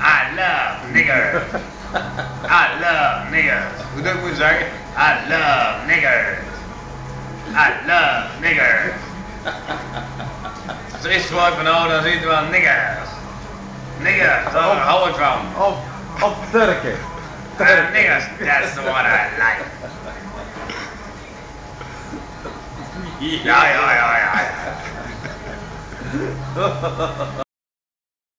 I love niggers. I love niggers. Who that was je? I love niggers. I love niggers. Als er is wat van nou, dan zitten niggers. Niggers, daar hou ik van. Of, of Turken. Niggers, that's what I oh, oh, uh, like. Ja, ja, ja, ja. ja.